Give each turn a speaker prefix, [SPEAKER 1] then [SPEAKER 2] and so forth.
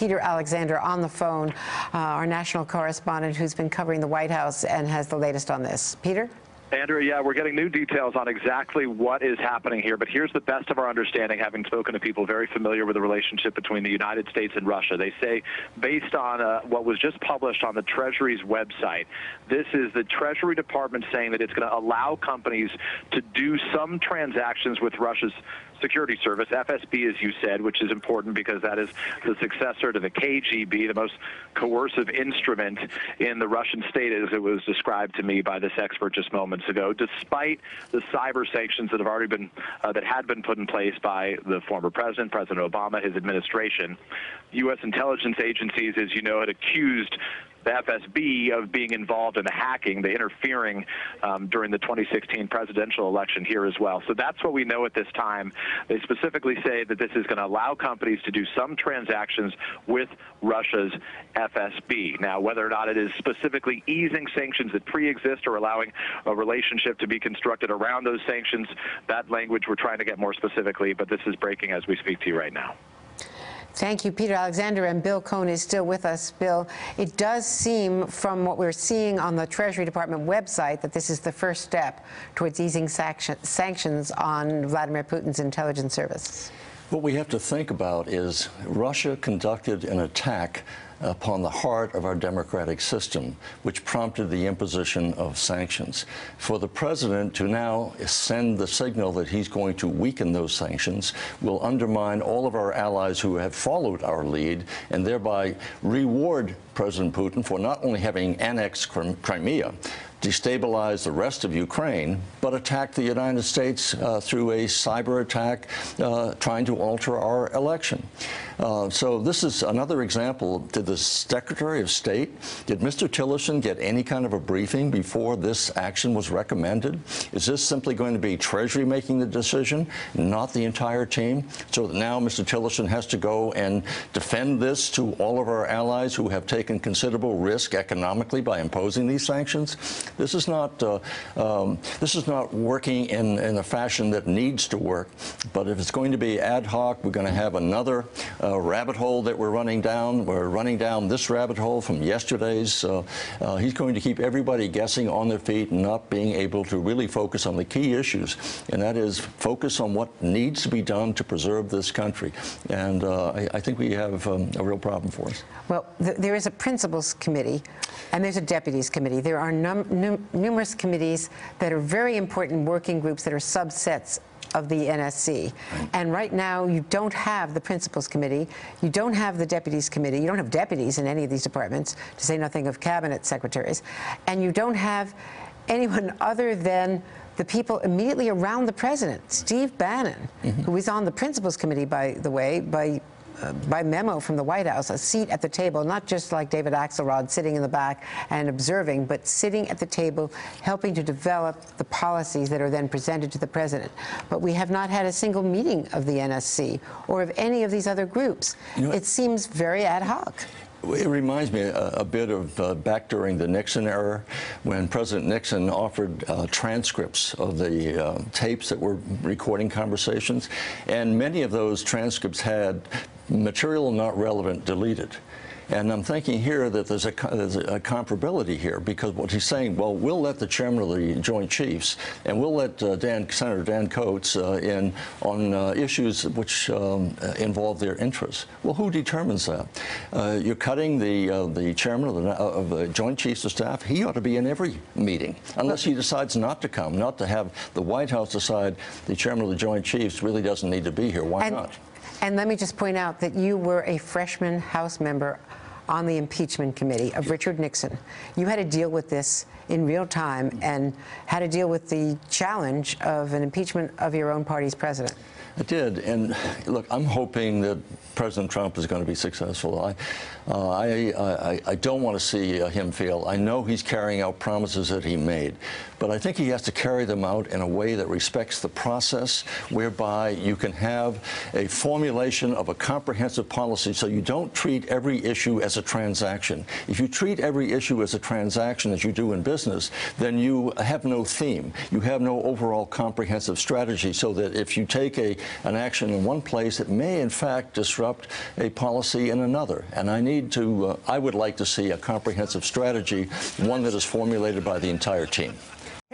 [SPEAKER 1] Peter Alexander on the phone, uh, our national correspondent who's been covering the White House and has the latest on this. Peter?
[SPEAKER 2] Andrea, yeah, we're getting new details on exactly what is happening here, but here's the best of our understanding, having spoken to people very familiar with the relationship between the United States and Russia. They say, based on uh, what was just published on the Treasury's website, this is the Treasury Department saying that it's going to allow companies to do some transactions with Russia's security service, FSB, as you said, which is important because that is the successor to the KGB, the most coercive instrument in the Russian state, as it was described to me by this expert just moments ago. Despite the cyber sanctions that have already been uh, that had been put in place by the former president, President Obama, his administration, U.S. intelligence agencies, as you know, had accused the FSB of being involved in the hacking, the interfering um, during the 2016 presidential election here as well. So that's what we know at this time. They specifically say that this is going to allow companies to do some transactions with Russia's FSB. Now, whether or not it is specifically easing sanctions that pre-exist or allowing a relationship to be constructed around those sanctions, that language we're trying to get more specifically, but this is breaking as we speak to you right now.
[SPEAKER 1] Thank you, Peter Alexander, and Bill Cohen is still with us. Bill, it does seem from what we're seeing on the Treasury Department website that this is the first step towards easing sanctions on Vladimir Putin's intelligence service.
[SPEAKER 3] What we have to think about is Russia conducted an attack upon the heart of our democratic system, which prompted the imposition of sanctions. For the president to now send the signal that he's going to weaken those sanctions will undermine all of our allies who have followed our lead and thereby reward President Putin for not only having annexed Crimea, destabilize the rest of Ukraine, but attack the United States uh, through a cyber attack uh, trying to alter our election. Uh, so this is another example. Did the Secretary of State, did Mr. Tillerson get any kind of a briefing before this action was recommended? Is this simply going to be Treasury making the decision, not the entire team? So now Mr. Tillerson has to go and defend this to all of our allies who have taken considerable risk economically by imposing these sanctions? This is not uh, um, this is not working in, in a fashion that needs to work. But if it's going to be ad hoc, we're going to have another uh, rabbit hole that we're running down. We're running down this rabbit hole from yesterday's. Uh, uh, he's going to keep everybody guessing on their feet and not being able to really focus on the key issues, and that is focus on what needs to be done to preserve this country. And uh, I, I, think we have um, a real problem for us.
[SPEAKER 1] Well, th there is a principals committee, and there's a deputies committee. There are num numerous committees that are very important working groups that are subsets of the NSC. And right now, you don't have the principals committee, you don't have the deputies committee, you don't have deputies in any of these departments, to say nothing of cabinet secretaries, and you don't have anyone other than the people immediately around the president. Steve Bannon, mm -hmm. who is on the principals committee, by the way, by uh, by memo from the White House, a seat at the table, not just like David Axelrod sitting in the back and observing, but sitting at the table, helping to develop the policies that are then presented to the president. But we have not had a single meeting of the NSC or of any of these other groups. You know, it seems very ad hoc.
[SPEAKER 3] It reminds me a, a bit of uh, back during the Nixon era when President Nixon offered uh, transcripts of the uh, tapes that were recording conversations, and many of those transcripts had material not relevant deleted. And I'm thinking here that there's a, there's a, comparability here because what he's saying, well, we'll let the chairman of the Joint Chiefs and we'll let uh, Dan, Senator Dan Coats uh, in on uh, issues which um, involve their interests. Well, who determines that? Uh, you're cutting the uh, the chairman of the, of the, Joint Chiefs of Staff. He ought to be in every meeting, unless he decides not to come, not to have the White House decide the chairman of the Joint Chiefs really doesn't need to be here. Why
[SPEAKER 1] and,
[SPEAKER 3] not?
[SPEAKER 1] And let me just point out that you were a freshman House member on the impeachment committee of Richard Nixon. You had to deal with this in real time and had to deal with the challenge of an impeachment of your own party's president.
[SPEAKER 3] I did, and look, I'm hoping that President Trump is going to be successful. I, uh, I, I, I, don't want to see uh, him fail. I know he's carrying out promises that he made, but I think he has to carry them out in a way that respects the process, whereby you can have a formulation of a comprehensive policy so you don't treat every issue as a a transaction. If you treat every issue as a transaction as you do in business, then you have no theme. You have no overall comprehensive strategy so that if you take a, an action in one place, it may in fact disrupt a policy in another. And I need to, uh, I would like to see a comprehensive strategy, one that is formulated by the entire team.